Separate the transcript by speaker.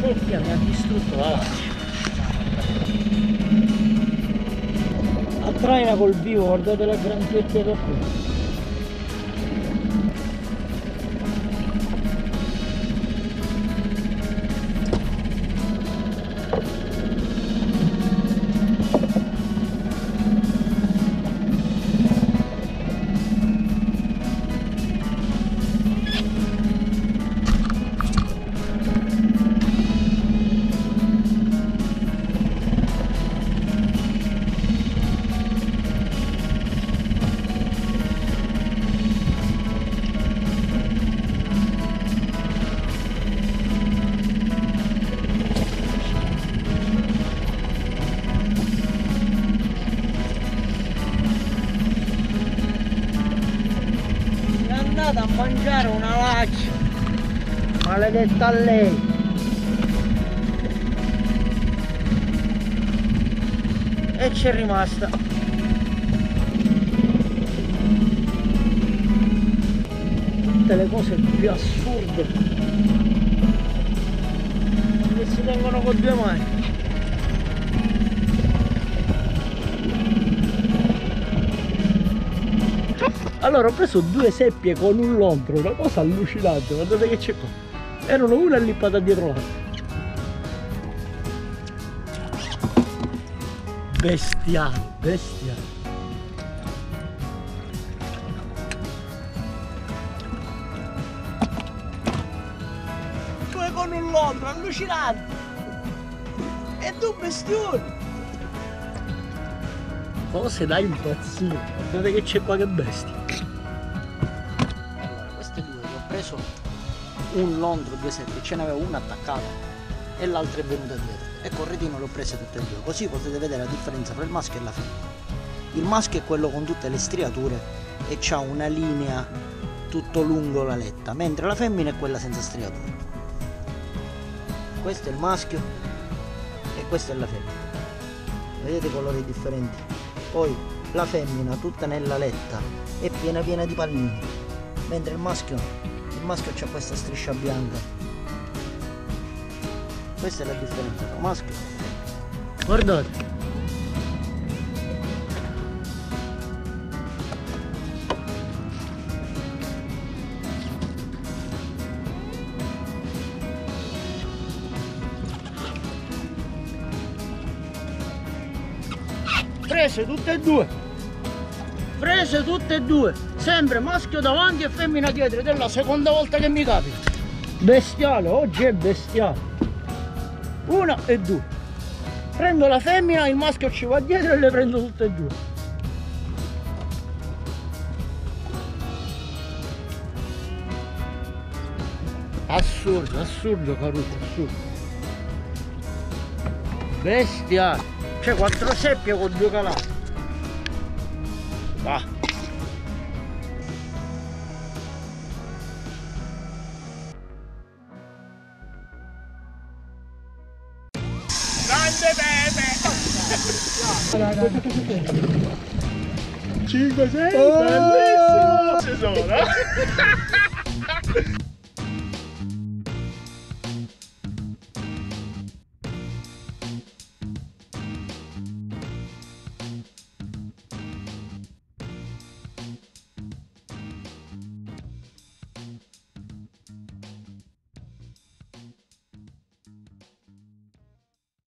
Speaker 1: seppia mi ha distrutto la lascia. Attraina col vivo, guardate la granchetta da qui. Andata a mangiare una laccia. Maledetta lei. E c'è rimasta. Tutte le cose più assurde che si tengono con due mani Allora ho preso due seppie con un lontro, una cosa allucinante, guardate che c'è qua. Erano una lippata dietro l'altra. Bestiale, bestiale. Due con un lontro, allucinante. E tu bestione. Cose da impazzire. Guardate che c'è qua che bestia. Allora, queste due le ho preso un londro, due setti, ce n'avevo una attaccata e l'altra è venuta dietro. E col retino le ho prese tutte e due, così potete vedere la differenza tra il maschio e la femmina. Il maschio è quello con tutte le striature e ha una linea tutto lungo la letta, mentre la femmina è quella senza striature. Questo è il maschio e questa è la femmina. Vedete i colori differenti? Poi la femmina tutta nella letta è piena piena di pallini, mentre il maschio, il maschio ha questa striscia bianca. Questa è la differenza tra maschio e femmina. Guardate. Prese tutte e due. Prese tutte e due. Sempre maschio davanti e femmina dietro. Ed è la seconda volta che mi capita. Bestiale, oggi è bestiale. Una e due. Prendo la femmina, il maschio ci va dietro e le prendo tutte e due. Assurdo, assurdo Caruso, assurdo. Bestiale. C'è quattro seppie con due calati. Va.
Speaker 2: Grande Pepe! 5, 6, bellissimo! Ci sono!